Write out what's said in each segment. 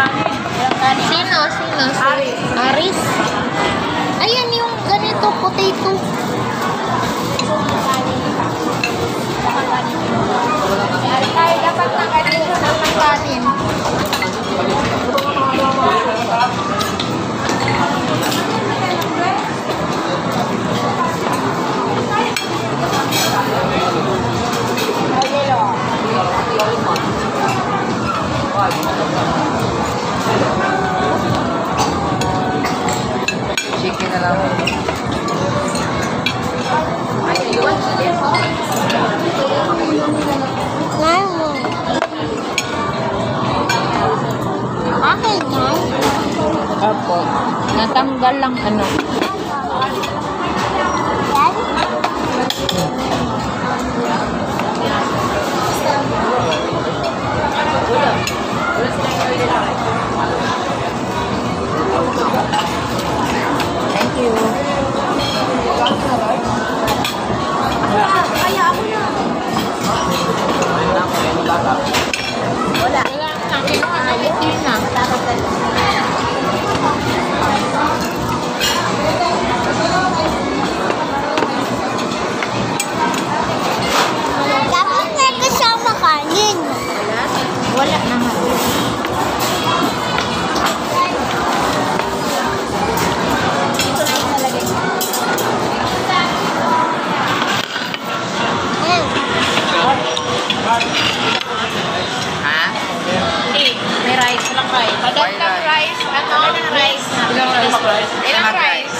kanin. Walang kanin. Sino? Sino? Si Aris. Aris? Ayan yung ganito, potato. Tayo dapat nakadito ng kanin. Natanggal lang ano. Ha? Eh, may rice. Walang rice. Magandang rice. Ano? Walang rice. Ilang rice? Ilang rice?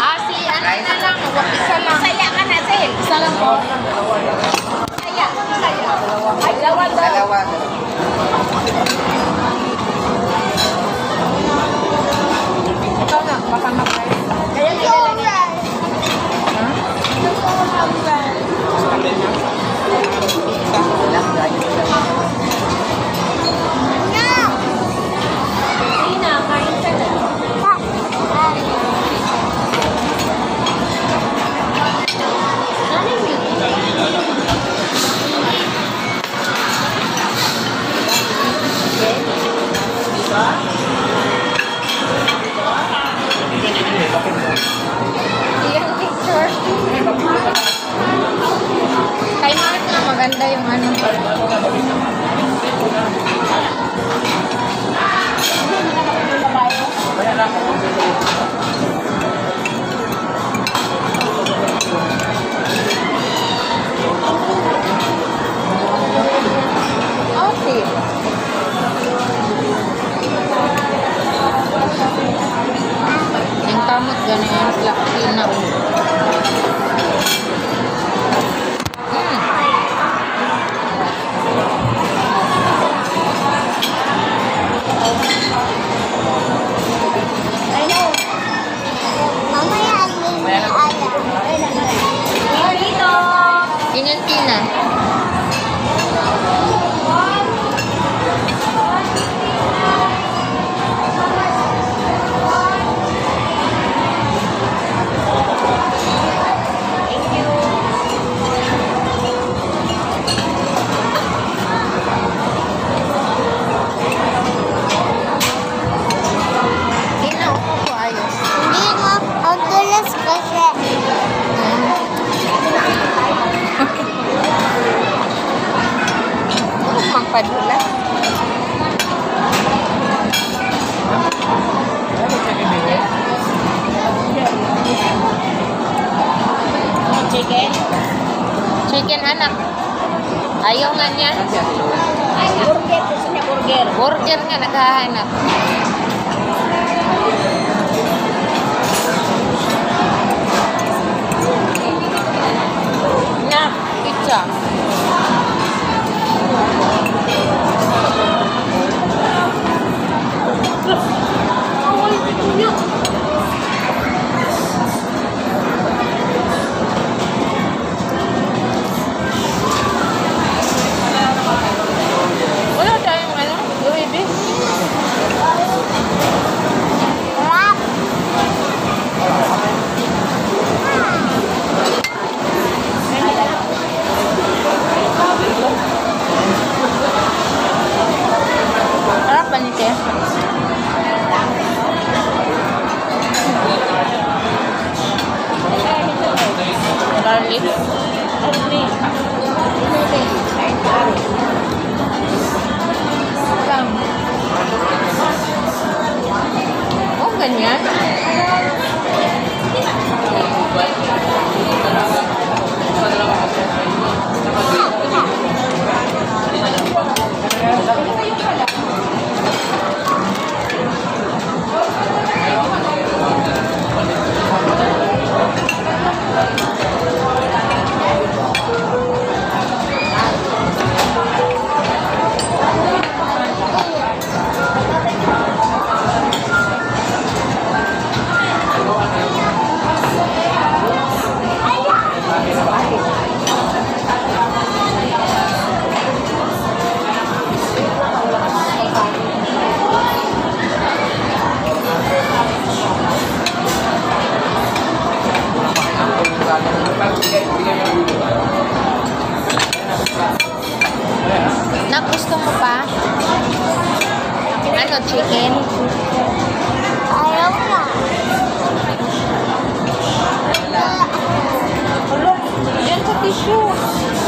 Ah, si ano na lang. Isa lang. Saya ka na, Sil. Isa lang po. Saya. Saya. Ay, dalawa daw. Dalawa. Ito maganda yung ano. Nga. Chicken anak. Ayaw nga niya. Ay, burger. Gusto niya burger. Burger nga naghahanap. Na, Nagusto mo pa? Ano, chicken? Ayaw na. Yan sa tissue.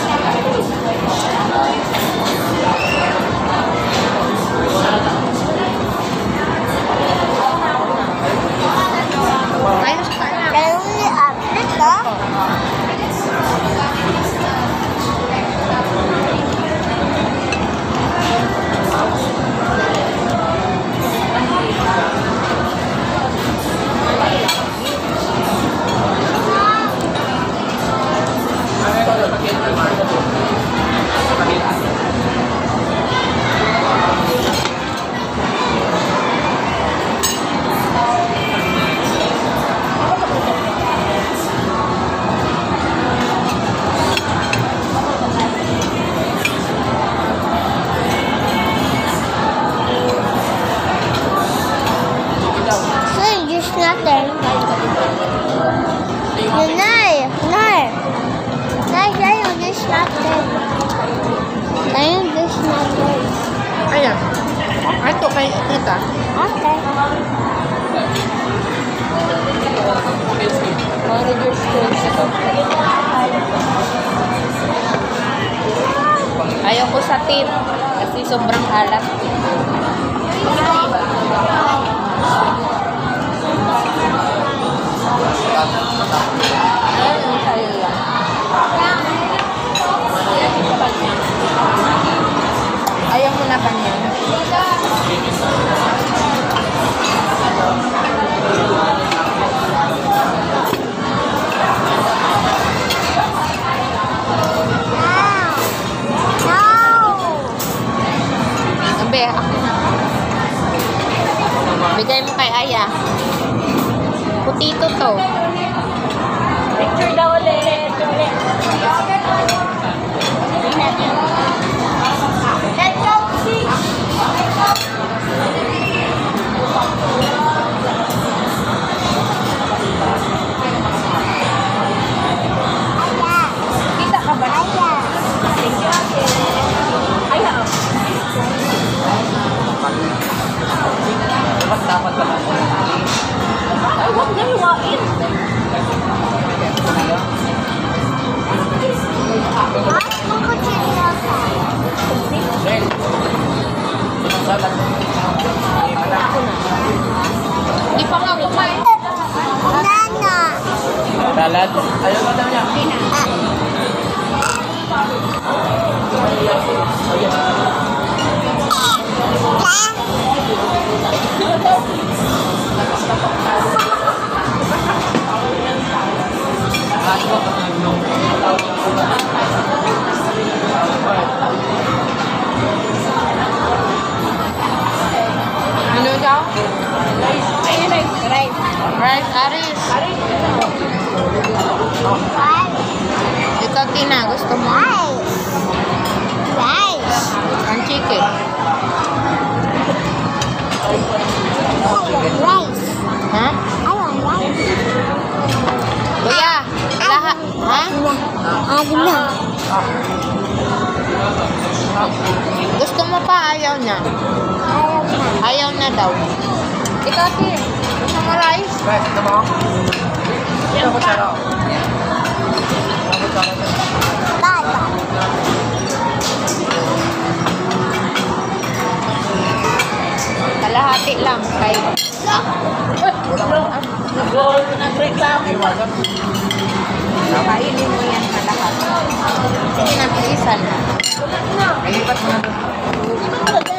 sumbrang alat. To. Hindi pa nga kumain. Nana. Salad. Ayaw mo daw niya. Ano Rice Aris. Rice. Ito, Tina. Gusto mo? Rice. Rice. Ang chicken. Rice. Ha? I want rice. Kuya, lahat. Ha? Ano na? Gusto mo pa? Ayaw na. Ayaw na. Ayaw na daw. Ikaw, Tina. Rice? Rice, ito mo. Ito mo tsara. Ito mo tsara. Bye, bye. kalahati lang kay kainin mo yan kalahati hindi natin isa na kalipat mo na doon